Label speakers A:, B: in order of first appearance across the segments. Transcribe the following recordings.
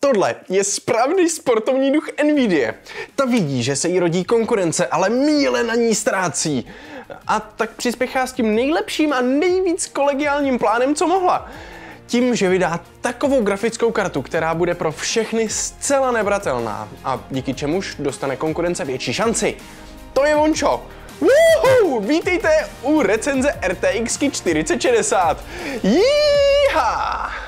A: Tohle je správný sportovní duch Nvidia. Ta vidí, že se jí rodí konkurence, ale míle na ní ztrácí. A tak přispěchá s tím nejlepším a nejvíc kolegiálním plánem, co mohla. Tím, že vydá takovou grafickou kartu, která bude pro všechny zcela nebratelná a díky čemuž dostane konkurence větší šanci. To je vončo. Woohoo! Vítejte u recenze RTX 4060. Jíha!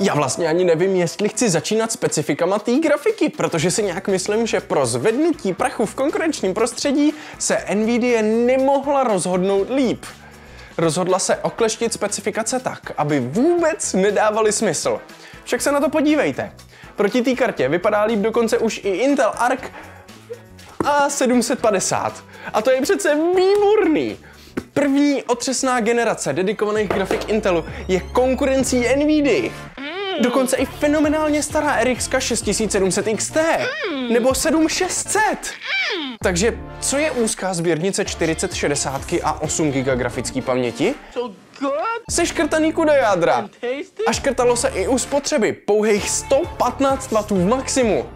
A: Já vlastně ani nevím, jestli chci začínat specifikama té grafiky, protože si nějak myslím, že pro zvednutí prachu v konkurenčním prostředí se Nvidia nemohla rozhodnout líp. Rozhodla se okleštit specifikace tak, aby vůbec nedávaly smysl. Však se na to podívejte. Proti té kartě vypadá líp dokonce už i Intel Arc A750. A to je přece výborný. První otřesná generace dedikovaných grafik Intelu je konkurencí NVIDIA. Dokonce i fenomenálně stará RX 6700 XT nebo 7600. Takže co je úzká sběrnice 4060 a 8 GB grafické paměti? Seškrtaný kuda jádra. A škrtalo se i u spotřeby, pouhých 115 W v maximu.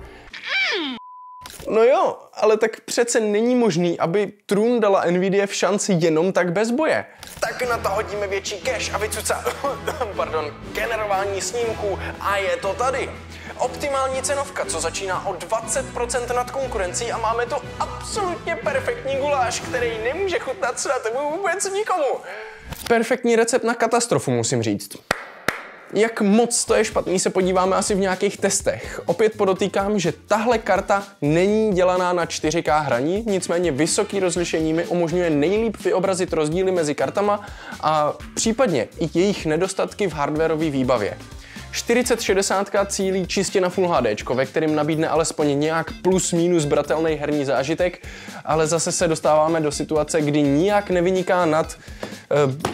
A: No jo, ale tak přece není možný, aby Trun dala Nvidia v šanci jenom tak bez boje. Tak na to hodíme větší cache a vycuca, pardon, generování snímků a je to tady. Optimální cenovka, co začíná o 20% nad konkurencí a máme tu absolutně perfektní guláš, který nemůže chutnat snad vůbec nikomu. Perfektní recept na katastrofu, musím říct. Jak moc to je špatný, se podíváme asi v nějakých testech. Opět podotýkám, že tahle karta není dělaná na 4K hraní, nicméně vysoký rozlišení mi umožňuje nejlíp vyobrazit rozdíly mezi kartama a případně i jejich nedostatky v hardwareové výbavě. 4060 cílí čistě na Full HD, ve kterým nabídne alespoň nějak plus minus bratelný herní zážitek, ale zase se dostáváme do situace, kdy nijak nevyniká nad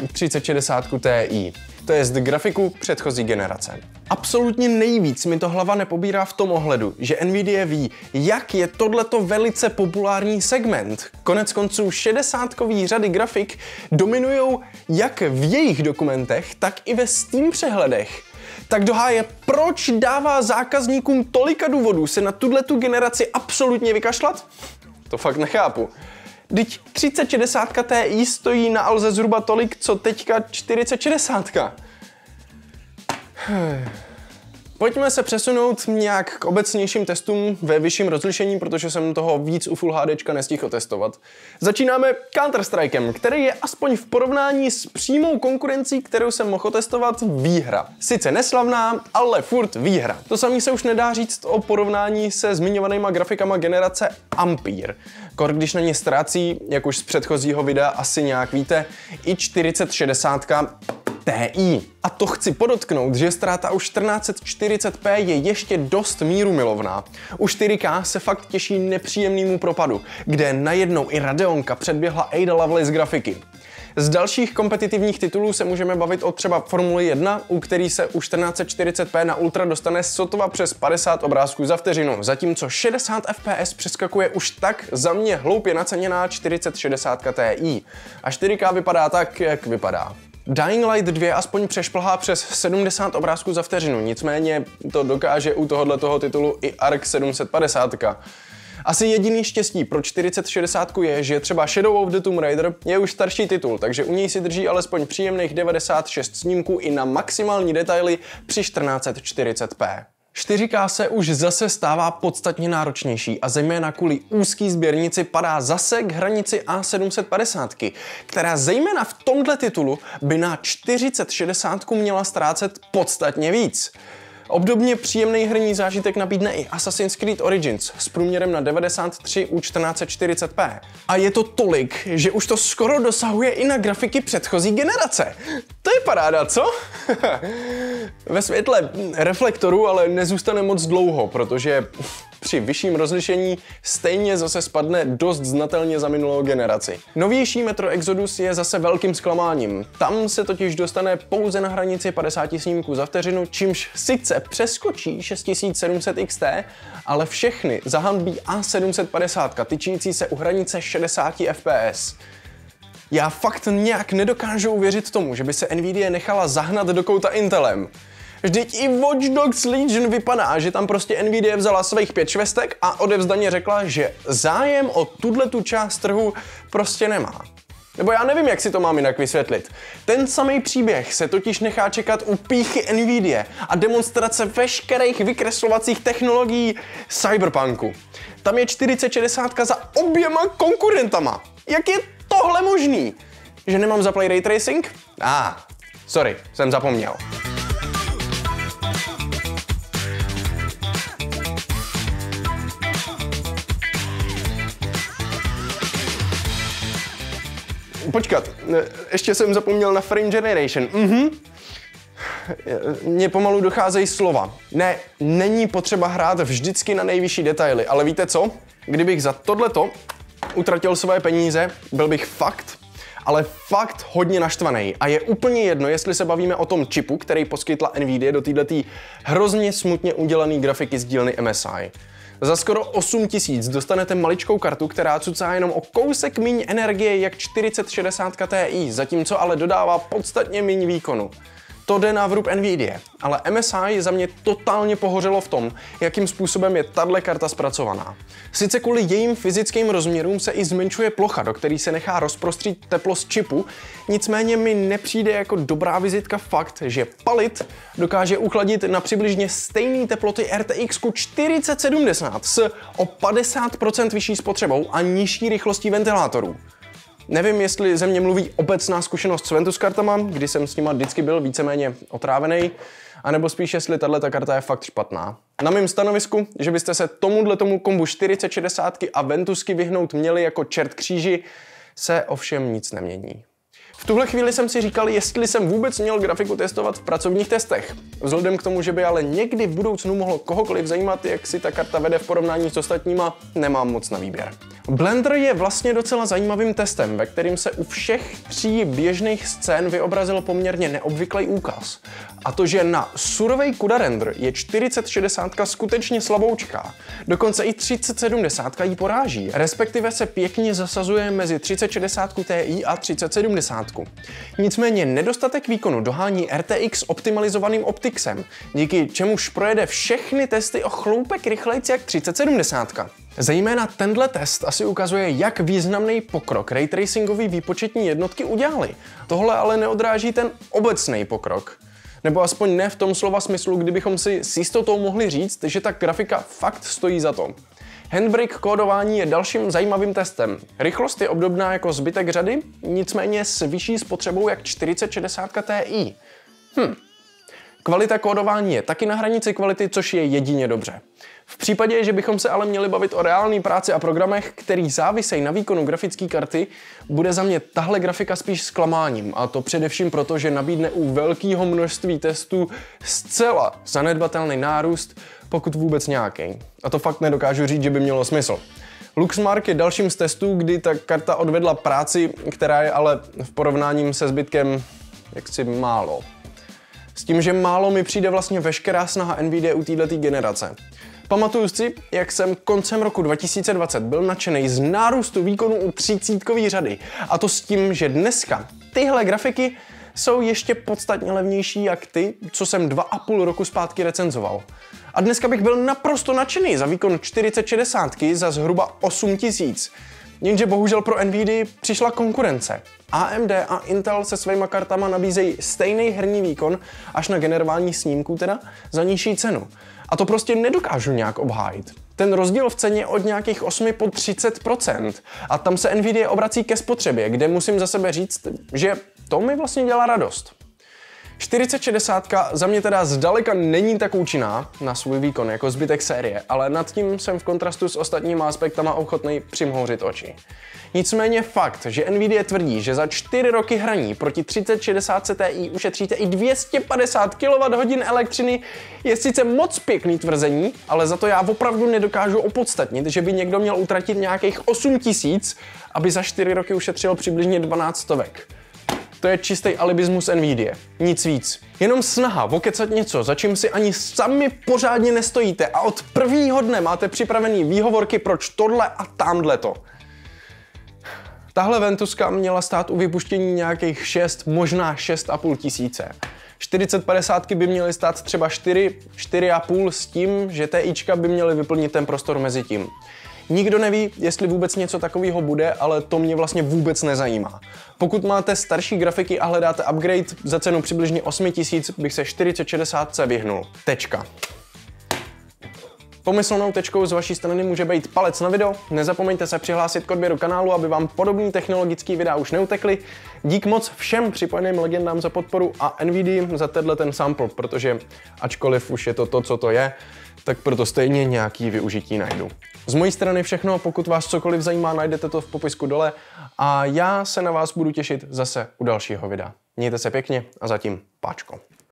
A: uh, 3060 Ti to je z grafiku předchozí generace. Absolutně nejvíc mi to hlava nepobírá v tom ohledu, že Nvidia ví, jak je tohleto velice populární segment. Konec konců 60 řady grafik dominují jak v jejich dokumentech, tak i ve Steam přehledech. Tak doháje, proč dává zákazníkům tolika důvodů se na tuhle generaci absolutně vykašlat? To fakt nechápu. Teď 3060 Ti stojí na Alze zhruba tolik, co teďka 4060. Pojďme se přesunout nějak k obecnějším testům ve vyšším rozlišení, protože jsem toho víc u Full HD nestihl testovat. Začínáme Counter-Strikem, který je aspoň v porovnání s přímou konkurencí, kterou jsem mohl testovat, výhra. Sice neslavná, ale furt výhra. To samé se už nedá říct o porovnání se zmiňovanýma grafikama generace Ampere. Kor, když na ně ztrácí, jak už z předchozího videa asi nějak víte, i 4060 TI. A to chci podotknout, že ztráta u 1440p je ještě dost míru milovná. U 4K se fakt těší nepříjemnému propadu, kde najednou i Radeonka předběhla Ada Lovelace grafiky. Z dalších kompetitivních titulů se můžeme bavit o třeba Formuli 1, u který se u 1440p na Ultra dostane sotva přes 50 obrázků za vteřinu, zatímco 60 fps přeskakuje už tak za mě hloupě naceněná 4060 Ti. A 4K vypadá tak, jak vypadá. Dying Light 2 aspoň přešplhá přes 70 obrázků za vteřinu, nicméně to dokáže u tohoto titulu i ARC 750. Asi jediný štěstí pro 4060 je, že třeba Shadow of the Tomb Raider je už starší titul, takže u něj si drží alespoň příjemných 96 snímků i na maximální detaily při 1440p. 4K se už zase stává podstatně náročnější a zejména kvůli úzký sběrnici padá zase k hranici A750, která zejména v tomhle titulu by na 4060 měla ztrácet podstatně víc. Obdobně příjemný herní zážitek nabídne i Assassin's Creed Origins s průměrem na 93 u 1440p. A je to tolik, že už to skoro dosahuje i na grafiky předchozí generace. To je paráda, co? Ve světle reflektoru ale nezůstane moc dlouho, protože při vyšším rozlišení stejně zase spadne dost znatelně za minulou generaci. Novější Metro Exodus je zase velkým zklamáním. Tam se totiž dostane pouze na hranici 50 snímků za vteřinu, čímž sice přeskočí 6700 XT, ale všechny zahanbí A750 tyčící se u hranice 60 fps. Já fakt nějak nedokážu uvěřit tomu, že by se Nvidia nechala zahnat do kouta Intelem. Vždyť i Watch Dogs Legion vypadá, že tam prostě Nvidia vzala svých pět švestek a odevzdaně řekla, že zájem o tuhle tu část trhu prostě nemá. Nebo já nevím, jak si to mám jinak vysvětlit. Ten samý příběh se totiž nechá čekat u píchy Nvidia a demonstrace veškerých vykreslovacích technologií Cyberpunku. Tam je 4060 za oběma konkurentama. Jak je tohle možný? Že nemám zaplay ray tracing? Ah, sorry, jsem zapomněl. Počkat, ještě jsem zapomněl na frame generation. Mhm. Mně pomalu docházejí slova. Ne, není potřeba hrát vždycky na nejvyšší detaily, ale víte co? Kdybych za tohleto utratil svoje peníze, byl bych fakt, ale fakt hodně naštvaný. A je úplně jedno, jestli se bavíme o tom čipu, který poskytla Nvidia do této hrozně smutně udělané grafiky z dílny MSI. Za skoro 8 tisíc dostanete maličkou kartu, která cucá jenom o kousek míň energie jak 4060 Ti, zatímco ale dodává podstatně míň výkonu. To jde na vrub Nvidia, ale MSI za mě totálně pohořelo v tom, jakým způsobem je tahle karta zpracovaná. Sice kvůli jejím fyzickým rozměrům se i zmenšuje plocha, do který se nechá rozprostřít teplo z čipu, nicméně mi nepřijde jako dobrá vizitka fakt, že palit dokáže uchladit na přibližně stejné teploty RTX 4070 s o 50% vyšší spotřebou a nižší rychlostí ventilátorů. Nevím, jestli ze mě mluví obecná zkušenost s Ventus kartama, kdy jsem s nima vždycky byl víceméně otrávený, anebo spíš, jestli tahle ta karta je fakt špatná. Na mém stanovisku, že byste se tomuhle tomu kombu 4060 a Ventusky vyhnout měli jako čert kříži, se ovšem nic nemění. V tuhle chvíli jsem si říkal, jestli jsem vůbec měl grafiku testovat v pracovních testech. Vzhledem k tomu, že by ale někdy v budoucnu mohlo kohokoliv zajímat, jak si ta karta vede v porovnání s ostatníma, nemám moc na výběr. Blender je vlastně docela zajímavým testem, ve kterým se u všech tří běžných scén vyobrazil poměrně neobvyklý úkaz. A to, že na surovej CUDA render je 4060 skutečně slaboučká. Dokonce i 3070 ji poráží, respektive se pěkně zasazuje mezi 3060 Ti a 3070. Nicméně nedostatek výkonu dohání RTX optimalizovaným optixem, díky čemuž projede všechny testy o chloupek rychlejc jak 3070. Zejména tenhle test asi ukazuje, jak významný pokrok ray tracingové výpočetní jednotky udělali. Tohle ale neodráží ten obecný pokrok. Nebo aspoň ne v tom slova smyslu, kdybychom si s jistotou mohli říct, že ta grafika fakt stojí za to. Handbrake kódování je dalším zajímavým testem. Rychlost je obdobná jako zbytek řady, nicméně s vyšší spotřebou jak 4060 Ti. Hm. Kvalita kódování je taky na hranici kvality, což je jedině dobře. V případě, že bychom se ale měli bavit o reálné práci a programech, který závisejí na výkonu grafické karty, bude za mě tahle grafika spíš zklamáním. A to především proto, že nabídne u velkého množství testů zcela zanedbatelný nárůst, pokud vůbec nějaký. A to fakt nedokážu říct, že by mělo smysl. Luxmark je dalším z testů, kdy ta karta odvedla práci, která je ale v porovnáním se zbytkem jaksi málo. S tím, že málo mi přijde vlastně veškerá snaha NVIDIA u této generace. Pamatuju si, jak jsem koncem roku 2020 byl nadšený z nárůstu výkonu u třicítkové řady. A to s tím, že dneska tyhle grafiky jsou ještě podstatně levnější jak ty, co jsem dva a půl roku zpátky recenzoval. A dneska bych byl naprosto nadšený za výkon 4060 za zhruba 8000. Jenže bohužel pro NVIDIA přišla konkurence. AMD a Intel se svýma kartama nabízejí stejný herní výkon až na generování snímků teda za nižší cenu. A to prostě nedokážu nějak obhájit. Ten rozdíl v ceně od nějakých 8 po 30%. A tam se Nvidia obrací ke spotřebě, kde musím za sebe říct, že to mi vlastně dělá radost. 4060 za mě teda zdaleka není tak účinná na svůj výkon jako zbytek série, ale nad tím jsem v kontrastu s ostatními aspektama ochotný přimhouřit oči. Nicméně fakt, že Nvidia tvrdí, že za 4 roky hraní proti 3060 Ti ušetříte i 250 kWh elektřiny, je sice moc pěkný tvrzení, ale za to já opravdu nedokážu opodstatnit, že by někdo měl utratit nějakých 8000, aby za 4 roky ušetřil přibližně 12 stovek. To je čistý alibismus Nvidia. Nic víc. Jenom snaha okecat něco, za čím si ani sami pořádně nestojíte a od prvního dne máte připravený výhovorky proč tohle a tamhle to. Tahle Ventuska měla stát u vypuštění nějakých 6, možná 6,5 tisíce. 4050 by měly stát třeba 4, 4,5 s tím, že TIčka by měly vyplnit ten prostor mezi tím. Nikdo neví, jestli vůbec něco takového bude, ale to mě vlastně vůbec nezajímá. Pokud máte starší grafiky a hledáte upgrade za cenu přibližně 8000, bych se 4060 vyhnul. Tečka. Pomyslnou tečkou z vaší strany může být palec na video. Nezapomeňte se přihlásit k odběru kanálu, aby vám podobný technologický videa už neutekly. Dík moc všem připojeným legendám za podporu a NVD za tenhle ten sample, protože ačkoliv už je to to, co to je, tak proto stejně nějaký využití najdu. Z mojí strany všechno, pokud vás cokoliv zajímá, najdete to v popisku dole a já se na vás budu těšit zase u dalšího videa. Mějte se pěkně a zatím páčko.